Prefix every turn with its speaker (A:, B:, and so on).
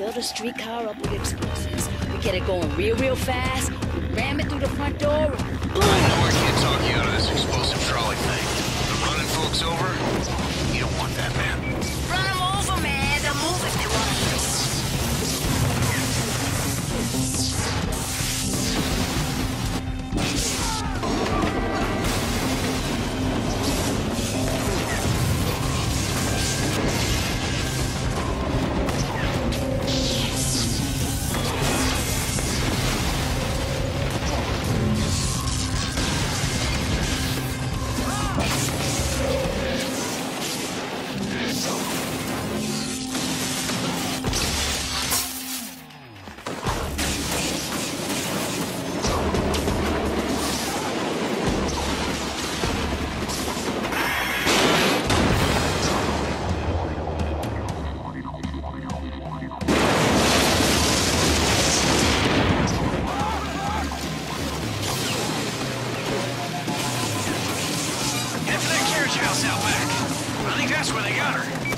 A: fill the streetcar up with explosives. We get it going real, real fast. We ram it through the front door. Boom!
B: I know I can't talk you out of this explosive trolley thing. But running folks over? house out back. I think
A: that's where they got her.